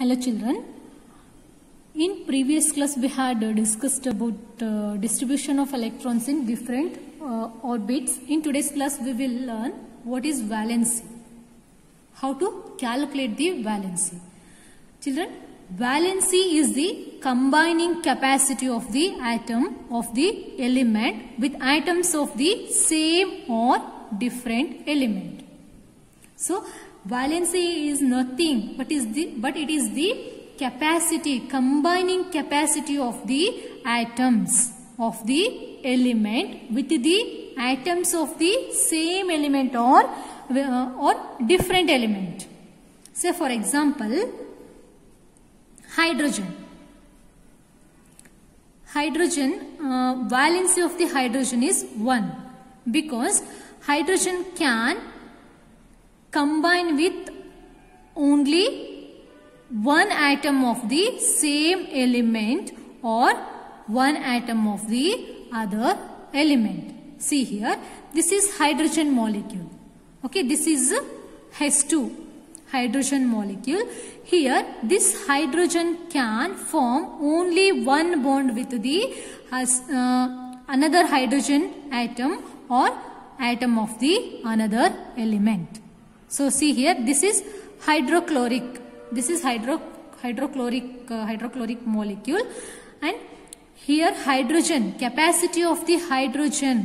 Hello children. In previous class we had uh, discussed about uh, distribution of electrons in different uh, orbits. In today's class we will learn what is valency. How to calculate the valency. Children, valency is the combining capacity of the atom of the element with atoms of the same or different element. So valency is nothing but is the but it is the capacity combining capacity of the atoms of the element with the atoms of the same element or uh, or different element. Say for example hydrogen. Hydrogen uh, valency of the hydrogen is 1 because hydrogen can combine with only one atom of the same element or one atom of the other element. See here, this is hydrogen molecule. Okay, this is H2 hydrogen molecule. Here, this hydrogen can form only one bond with the uh, another hydrogen atom or atom of the another element. So see here, this is hydrochloric. This is hydro, hydrochloric, uh, hydrochloric molecule. And here hydrogen, capacity of the hydrogen,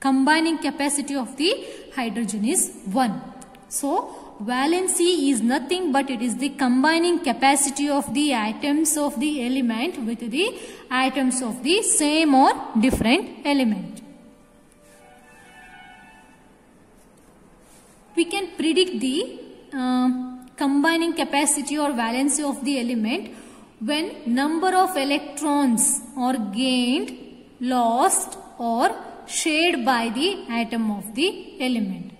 combining capacity of the hydrogen is 1. So valency is nothing but it is the combining capacity of the atoms of the element with the atoms of the same or different element. We can predict the uh, combining capacity or valency of the element when number of electrons are gained, lost or shared by the atom of the element.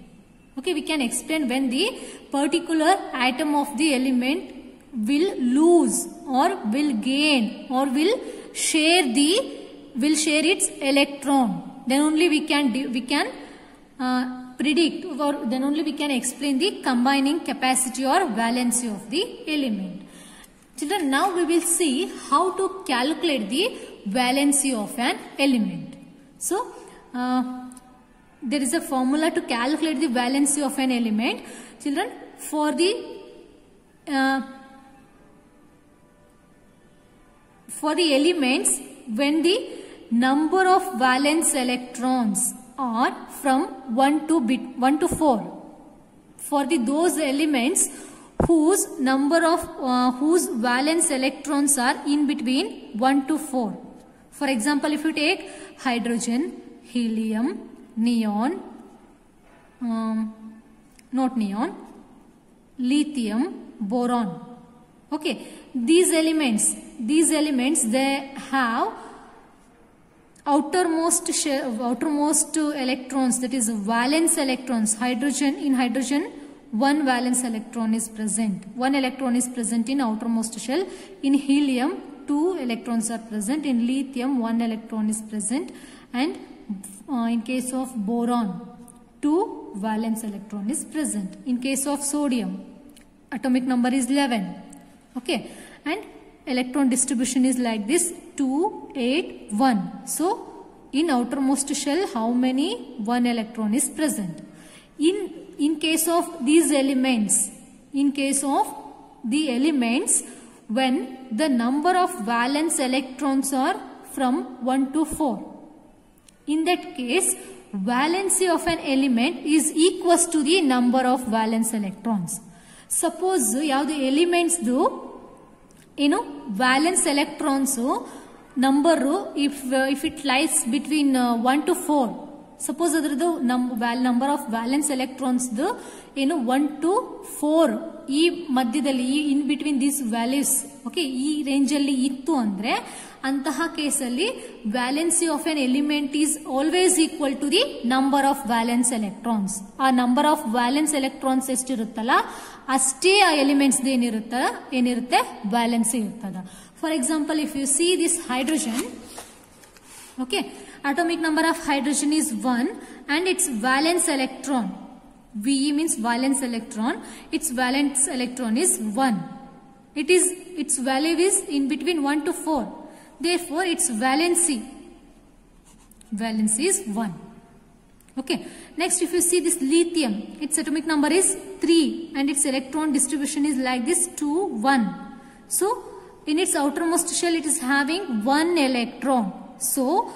Okay, we can explain when the particular atom of the element will lose or will gain or will share the will share its electron. Then only we can we can uh, predict or then only we can explain the combining capacity or valency of the element. Children, now we will see how to calculate the valency of an element. So, uh, there is a formula to calculate the valency of an element. Children, for the uh, for the elements when the number of valence electrons are from 1 to bit 1 to 4 for the those elements whose number of uh, whose valence electrons are in between 1 to 4 for example if you take hydrogen helium neon um, not neon lithium boron. Okay these elements these elements they have outermost share, outermost electrons that is valence electrons hydrogen in hydrogen one valence electron is present. One electron is present in outermost shell. In helium two electrons are present. In lithium one electron is present. And uh, in case of boron two valence electron is present. In case of sodium atomic number is 11 okay. And electron distribution is like this 2 8 1 so in outermost shell how many one electron is present in in case of these elements in case of the elements when the number of valence electrons are from 1 to 4 in that case valency of an element is equals to the number of valence electrons suppose ಯಾವುದು ಎಲಿಮೆಂಟ್ಸ್ದು ಏನು valence electrons number if if it lies between one to four suppose ಅದ್ರದ್ದು number of valence ಎಲೆಕ್ಟ್ರಾನ್ಸ್ದು ಏನು one to four ಈ ಮಧ್ಯದಲ್ಲಿ, ಈ in between these values okay ಈ ರೇಂಜಲ್ಲಿ ಇತ್ತು ಅಂದ್ರೆ ಅಂತಹ ಕೇಸಲ್ಲಿ valency of an element is always equal to the number of valence electrons ಆ ನಂಬರ್ ಆಫ್ ವ್ಯಾಲೆನ್ಸ್ ಎಲೆಕ್ಟ್ರಾನ್ಸ್ ಎಷ್ಟಿರುತ್ತಲ್ಲ ಅಷ್ಟೇ ಆ ಎಲಿಮೆಂಟ್ಸ್ ಏನಿರುತ್ತ ಏನಿರುತ್ತೆ ವ್ಯಾಲೆನ್ಸಿ ಇರ್ತದ for example if you see this hydrogen okay atomic number of hydrogen is 1 and its valence electron VE means valence electron its valence electron is 1 It is its value is in between 1 to 4. Therefore, its valency valency is 1. Okay. Next, if you see this lithium, its atomic number is 3 and its electron distribution is like this 2, 1. So, in its outermost shell, it is having 1 electron. So,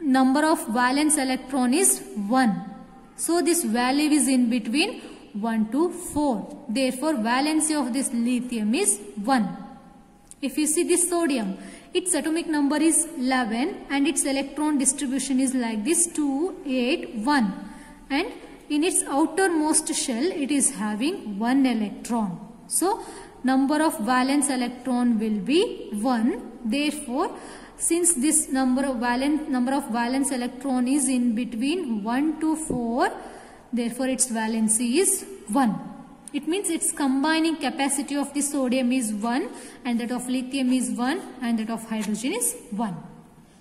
number of valence electron is 1. So, this value is in between 1 to 4. Therefore, valency of this lithium is 1. If you see this sodium, its atomic number is 11 and its electron distribution is like this 2, 8, 1. And in its outermost shell, it is having 1 electron. So, number of valence electron will be 1. Therefore, since this number of valence number of valence electron is in between 1 to 4, therefore its valency is 1. It means its combining capacity of the sodium is 1 and that of lithium is 1 and that of hydrogen is 1.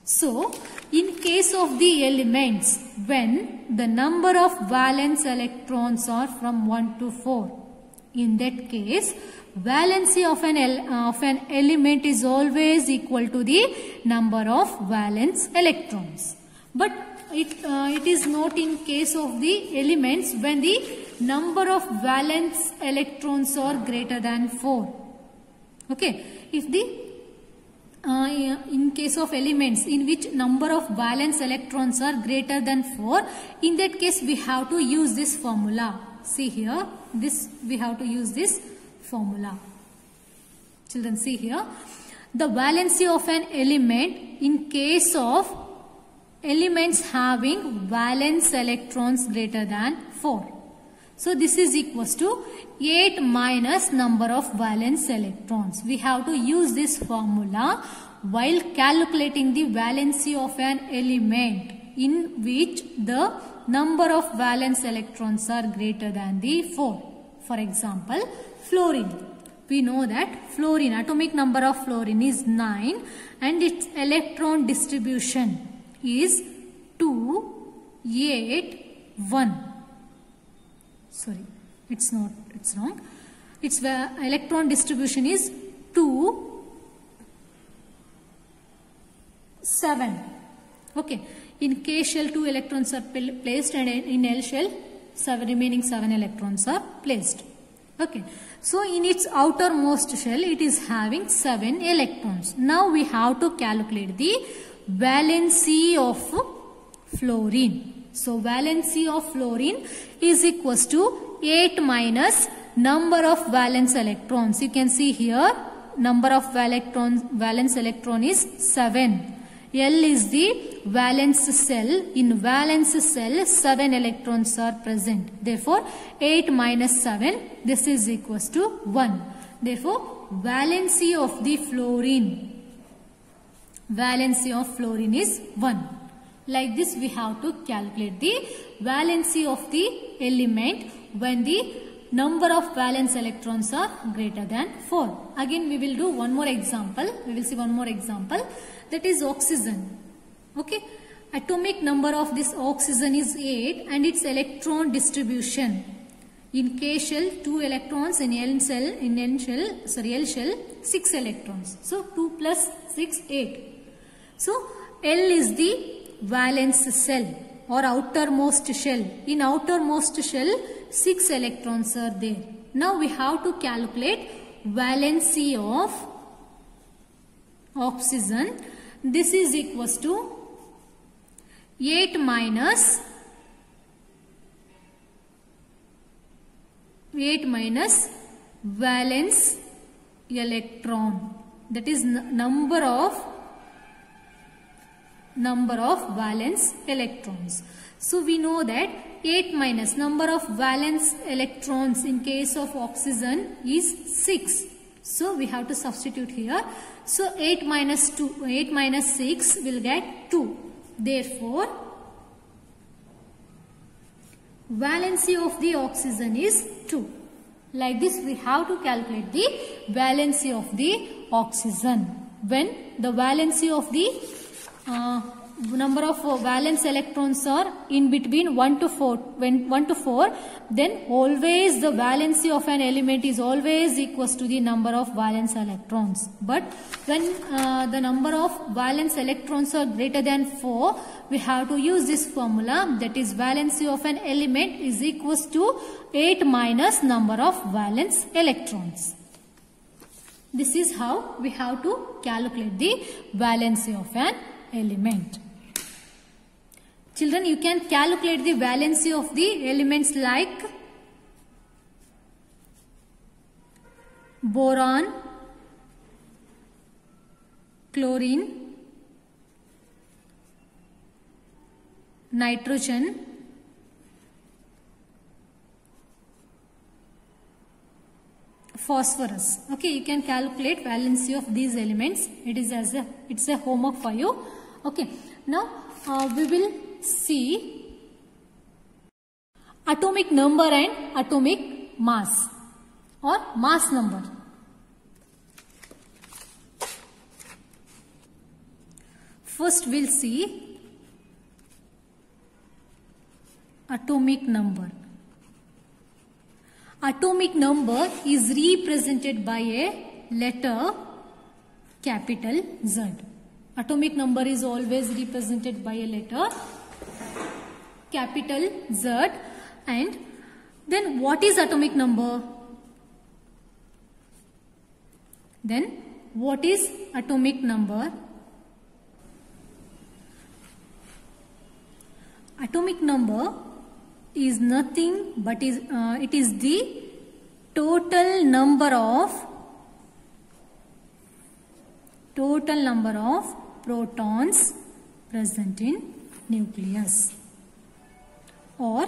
So, in case of the elements when the number of valence electrons are from 1 to 4, in that case valency of an, of an element is always equal to the number of valence electrons. But it, uh, it is not in case of the elements when the number of valence electrons are greater than 4. Okay, if the uh, in case of elements in which number of valence electrons are greater than 4, in that case we have to use this formula. See here, this we have to use this formula. Children see here, the valency of an element in case of elements having valence electrons greater than 4. So this is equals to 8 minus number of valence electrons. We have to use this formula while calculating the valency of an element in which the number of valence electrons are greater than the 4. For example, fluorine. We know that fluorine, atomic number of fluorine is 9 and its electron distribution is 2, 8, 1. Sorry, it's not, it's wrong. Its electron distribution is 2, 7. Okay. In K shell, 2 electrons are placed and in L shell, seven, remaining 7 electrons are placed. Okay. So, in its outermost shell, it is having 7 electrons. Now, we have to calculate the valency of fluorine. So valency of fluorine is equals to 8 minus number of valence electrons. You can see here number of valence electron is 7. L is the valence cell. In valence cell 7 electrons are present. Therefore 8 minus 7 this is equals to 1. Therefore valency of the fluorine valency of fluorine is 1. Like this we have to calculate the valency of the element when the number of valence electrons are greater than 4. Again we will do one more example. We will see one more example. That is oxygen. Okay. Atomic number of this oxygen is 8 and its electron distribution. In K shell 2 electrons, in N shell, in N shell, sorry L shell 6 electrons. So 2 plus 6, 8. So, L is the valence cell or outermost shell. In outermost shell, 6 electrons are there. Now, we have to calculate valency of oxygen. This is equals to 8 minus 8 minus valence electron. That is number of number of valence electrons. So we know that 8 minus number of valence electrons in case of oxygen is 6. So we have to substitute here. So 8 minus 2, 8 minus 6 will get 2. Therefore, valency of the oxygen is 2. Like this we have to calculate the valency of the oxygen. When the valency of the uh, number of uh, valence electrons are in between 1 to 4 when 1 to 4 then always the valency of an element is always equals to the number of valence electrons. But when uh, the number of valence electrons are greater than 4 we have to use this formula that is valency of an element is equals to 8 minus number of valence electrons. This is how we have to calculate the valency of an element. Children, you can calculate the valency of the elements like boron, chlorine, nitrogen, phosphorus. Okay you can calculate valency of these elements. It is as a it's a homework for you okay. Now uh, we will see atomic number and atomic mass or mass number. First we'll see atomic number. Atomic number is represented by a letter capital Z. Atomic number is always represented by a letter capital Z and then what is atomic number? Then what is atomic number? Atomic number is nothing but is uh, it is the total number of total number of protons present in nucleus or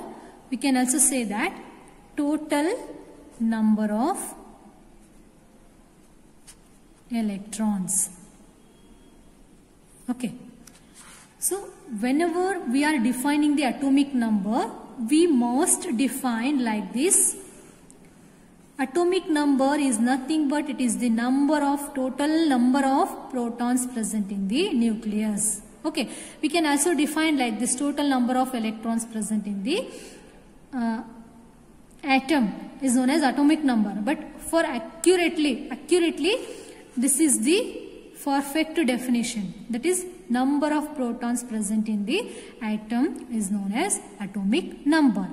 we can also say that total number of electrons okay so whenever we are defining the atomic number we must define like this. Atomic number is nothing but it is the number of total number of protons present in the nucleus. Okay, we can also define like this total number of electrons present in the uh, atom is known as atomic number. But for accurately, accurately, this is the perfect definition. That is number of protons present in the atom is known as atomic number.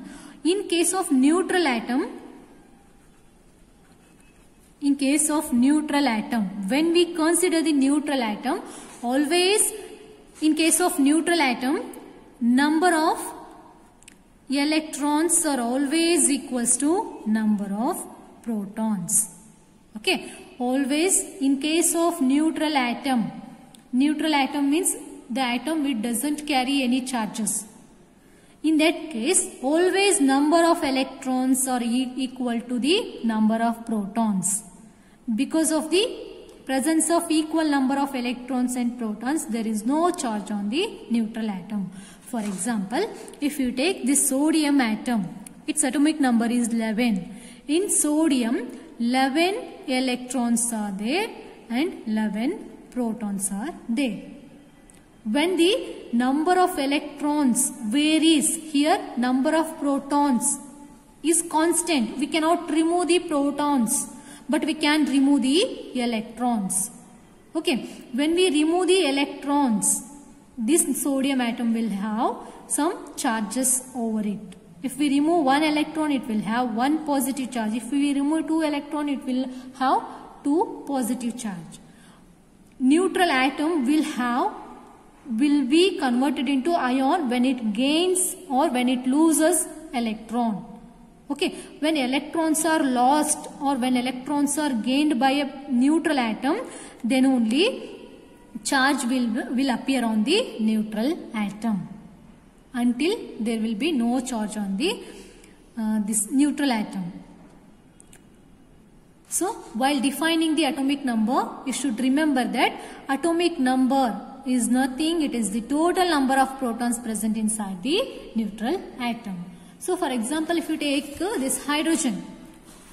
In case of neutral atom, in case of neutral atom, when we consider the neutral atom, always in case of neutral atom, number of electrons are always equals to number of protons. Okay, always in case of neutral atom, Neutral atom means the atom which doesn't carry any charges. In that case, always number of electrons are e equal to the number of protons. Because of the presence of equal number of electrons and protons, there is no charge on the neutral atom. For example, if you take this sodium atom, its atomic number is 11. In sodium, 11 electrons are there and 11 protons are there. When the number of electrons varies, here number of protons is constant. We cannot remove the protons, but we can remove the electrons. Okay, when we remove the electrons, this sodium atom will have some charges over it. If we remove one electron, it will have one positive charge. If we remove two electron, it will have two positive charge neutral atom will have will be converted into ion when it gains or when it loses electron. Okay, when electrons are lost or when electrons are gained by a neutral atom, then only charge will, will appear on the neutral atom until there will be no charge on the uh, this neutral atom. So, while defining the atomic number, you should remember that atomic number is nothing, it is the total number of protons present inside the neutral atom. So, for example, if you take this hydrogen,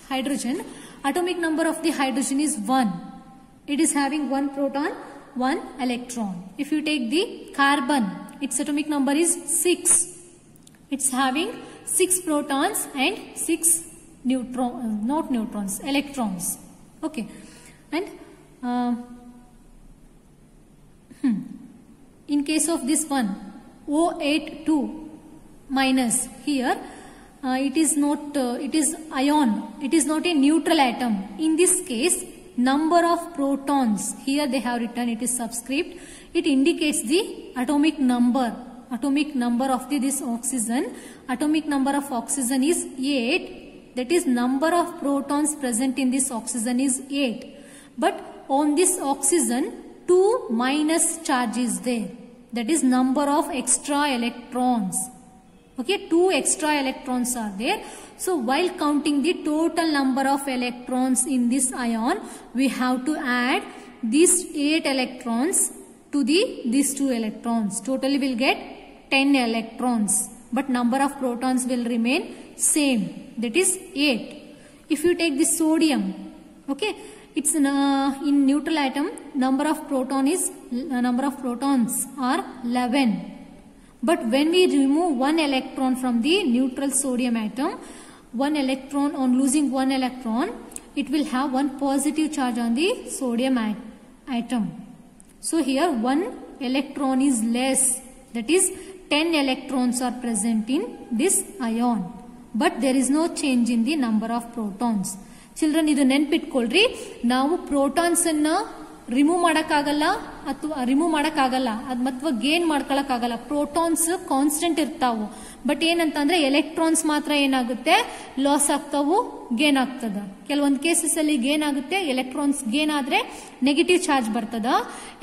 hydrogen, atomic number of the hydrogen is 1. It is having one proton, one electron. If you take the carbon, its atomic number is 6. It's having 6 protons and 6 neutron, not neutrons, electrons. Okay. And uh, hmm. in case of this one, O82 minus here, uh, it is not, uh, it is ion, it is not a neutral atom. In this case, number of protons, here they have written it is subscript, it indicates the atomic number, atomic number of the, this oxygen. Atomic number of oxygen is 8, that is number of protons present in this oxygen is 8. But on this oxygen, 2 minus charge is there, that is number of extra electrons okay two extra electrons are there. So while counting the total number of electrons in this ion we have to add these 8 electrons to the these two electrons. Totally will get 10 electrons but number of protons will remain same. That is 8 if you take the sodium okay it's in, uh, in neutral atom number of proton is uh, number of protons are 11 but when we remove one electron from the neutral sodium atom, one electron on losing one electron, it will have one positive charge on the sodium atom. So here one electron is less. That is 10 electrons are present in this ion. But there is no change in the number of protons. Children ಇದು ನೆನ್ಪಿಟ್ಕೊಳ್ರಿ ನಾವು protons ಅನ್ನ remove ಮಾಡೋಕ್ಕಾಗಲ್ಲ ಅಥವಾ remove ಮಾಡೋಕ್ಕಾಗಲ್ಲ. ಅದು ಮತ್ತು gain ಮಾಡ್ಕೊಳಕ್ಕಾಗಲ್ಲ. Protons constant ಇರ್ತಾವು. ಬಟ್ ಏನಂತಂದ್ರೆ ಎಲೆಕ್ಟ್ರಾನ್ಸ್ ಮಾತ್ರ ಏನಾಗುತ್ತೆ? ಲಾಸ್ ಆಗ್ತಾವು ಗೇನ್ ಆಗ್ತದ. ಕೆಲವೊಂದು ಕೇಸಸ್ ಅಲ್ಲಿ ಗೇನ್ ಆಗುತ್ತೆ ಎಲೆಕ್ಟ್ರಾನ್ಸ್ ಗೇನ್ ಆದ್ರೆ ನೆಗೆಟಿವ್ ಚಾರ್ಜ್ ಬರ್ತದ.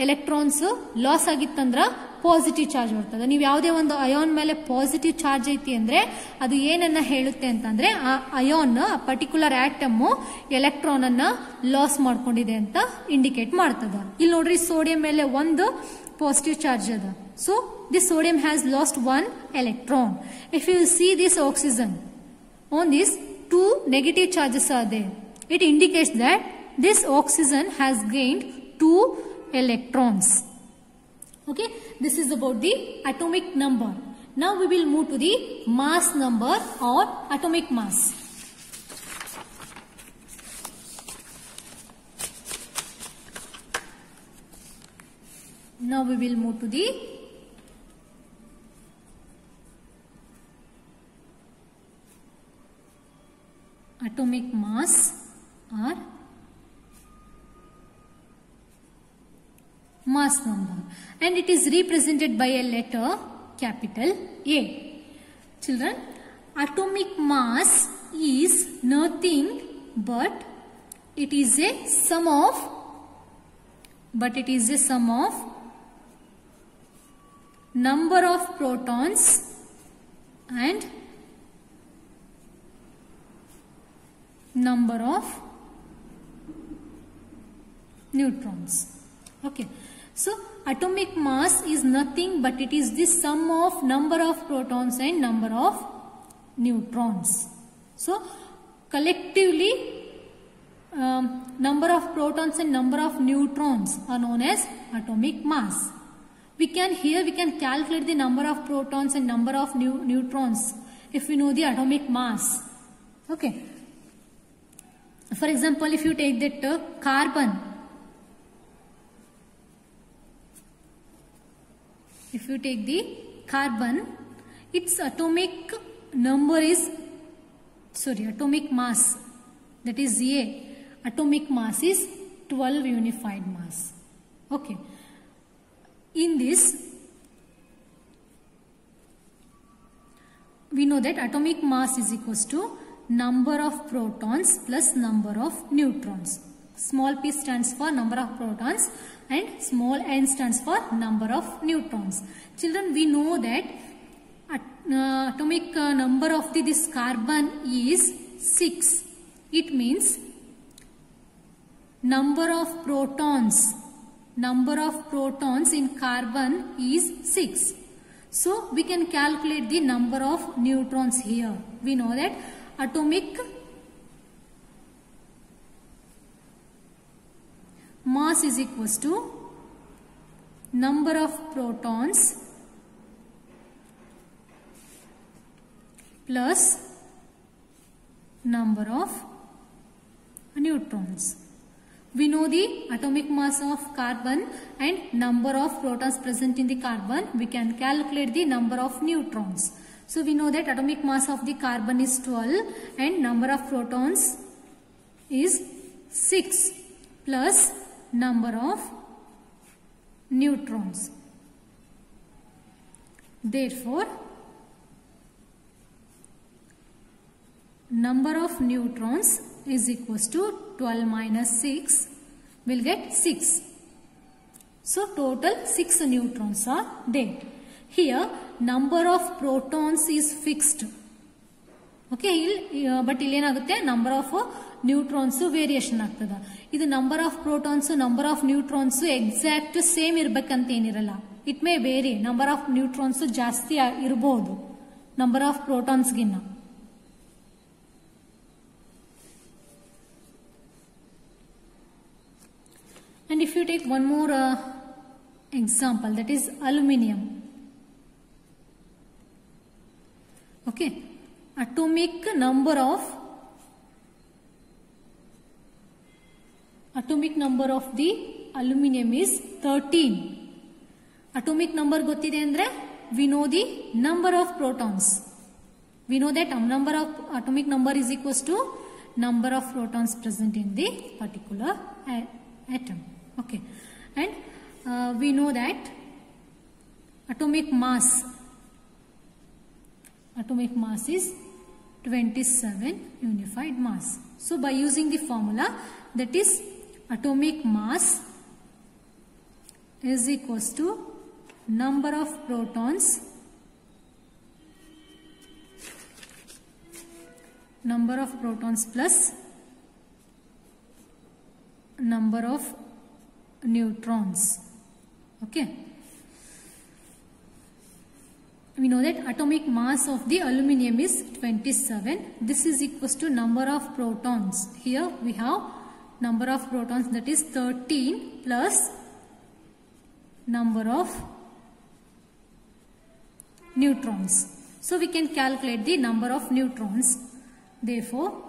ಎಲೆಕ್ಟ್ರಾನ್ಸ್ ಲಾಸ್ ಆಗಿತ್ತಂದ್ರ ಪಾಸಿಟಿವ್ ಚಾರ್ಜ್ ಬರ್ತದೆ. ನೀವು ಯಾವುದೇ ಒಂದು ಅಯಾನ್ ಮೇಲೆ ಪಾಸಿಟಿವ್ ಚಾರ್ಜ್ ಐತಿ ಅಂದ್ರೆ ಅದು ಏನನ್ನ ಹೇಳುತ್ತೆ ಅಂತಂದ್ರೆ ಆ ಅಯಾನ್ ಪರ್ಟಿಕ್ಯುಲರ್ ಆಟಮ್ ಎಲೆಕ್ಟ್ರಾನ್ ಅನ್ನ ಲಾಸ್ ಮಾಡ್ಕೊಂಡಿದೆ ಅಂತ ಇಂಡಿಕೇಟ್ ಮಾಡ್ತದ. ಇಲ್ಲಿ ನೋಡ್ರಿ ಸೋಡಿಯಂ ಮೇಲೆ ಒಂದು ಪಾಸಿಟಿವ್ ಚಾರ್ಜ್ ಅದ. So this sodium has lost one electron. If you see this oxygen, on this two negative charges are there. It indicates that this oxygen has gained two electrons. Okay, this is about the atomic number. Now we will move to the mass number or atomic mass. Now we will move to the atomic mass or mass number and it is represented by a letter capital A. Children, atomic mass is nothing but it is a sum of but it is a sum of number of protons and number of neutrons. Okay. So atomic mass is nothing but it is the sum of number of protons and number of neutrons. So collectively um, number of protons and number of neutrons are known as atomic mass. We can here we can calculate the number of protons and number of new, neutrons if we know the atomic mass. Okay for example, if you take that uh, carbon, if you take the carbon, its atomic number is, sorry, atomic mass, that is A, atomic mass is 12 unified mass. Okay. In this, we know that atomic mass is equals to number of protons plus number of neutrons. Small p stands for number of protons and small n stands for number of neutrons. Children, we know that uh, atomic uh, number of the, this carbon is 6. It means number of protons, number of protons in carbon is 6. So, we can calculate the number of neutrons here. We know that atomic mass is equals to number of protons plus number of neutrons. We know the atomic mass of carbon and number of protons present in the carbon. We can calculate the number of neutrons. So we know that atomic mass of the carbon is 12 and number of protons is 6 plus number of neutrons. Therefore, number of neutrons is equals to 12 minus 6 will get 6. So total 6 neutrons are there. Here number of protons is fixed. Okay ಇಲ್ಲಿ but ಇಲ್ಲೇನಾಗುತ್ತೆ? Number of neutrons variation ಆಗ್ತದ. ಇದು number of protons number of neutrons exact same ಇರ್ಬೇಕಂತ ಏನಿರಲ್ಲ. It may vary number of neutrons ಜಾಸ್ತಿ ಇರಬಹುದು number of ಪ್ರೋಟಾನ್ಸ್ಗಿನ್ನ And if you take one more example example, is is Okay, atomic number of atomic number of the aluminium is 13. Atomic number ಗೊತ್ತಿದೆ ಅಂದ್ರೆ we know the number of protons. We know that number of atomic number is equals to number of protons present in the particular atom. Okay, and uh, we know that atomic mass atomic mass is 27 unified mass. So by using the formula that is atomic mass is equals to number of protons number of protons plus number of neutrons okay we know that atomic mass of the aluminium is 27 this is equals to number of protons. Here we have number of protons that is 13 plus number of neutrons. So we can calculate the number of neutrons. Therefore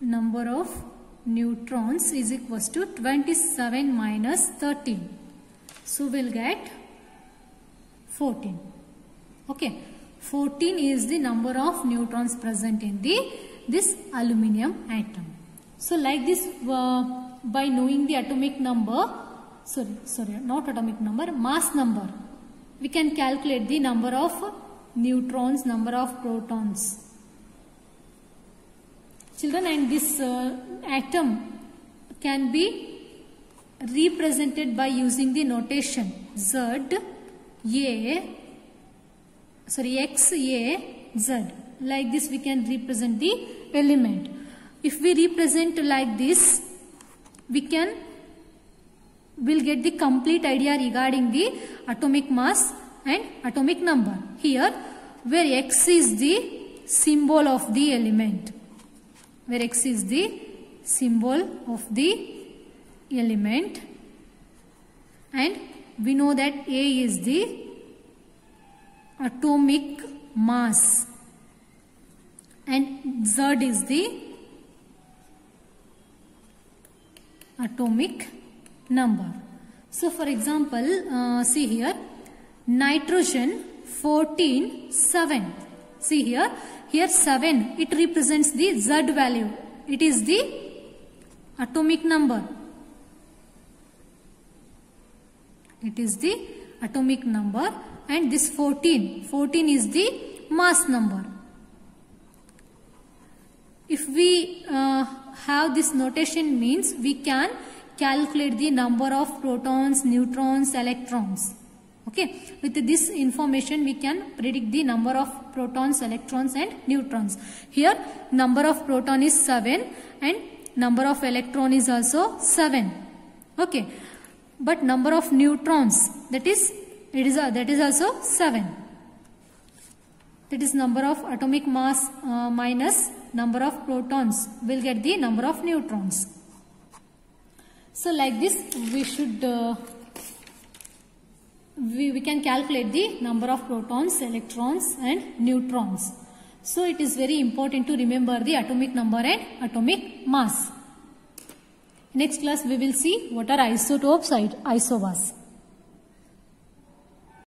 number of neutrons is equals to 27 minus 13. So we'll get 14. Okay. 14 is the number of neutrons present in the this aluminium atom. So like this uh, by knowing the atomic number, sorry, sorry, not atomic number, mass number, we can calculate the number of neutrons, number of protons. Children and this uh, atom can be represented by using the notation Z, A, sorry X, A, Z. Like this we can represent the element. If we represent like this, we can will get the complete idea regarding the atomic mass and atomic number. Here where X is the symbol of the element where X is the symbol of the element. And we know that A is the atomic mass. And Z is the atomic number. So for example, uh, see here nitrogen 14 7 see here here 7 it represents the z value. It is the atomic number. It is the atomic number and this 14 14 is the mass number. If we uh, have this notation means we can calculate the number of protons neutrons electrons okay? With this information we can predict the number of protons electrons and neutrons. Here number of proton is 7 and number of electron is also 7 okay? But number of neutrons that is it is that is also 7 that is number of atomic mass uh, minus number of protons. Will get the number of neutrons. So like this we should uh, we, we can calculate the number of protons, electrons and neutrons. So it is very important to remember the atomic number and atomic mass. Next class we will see what are isotopes, isobars.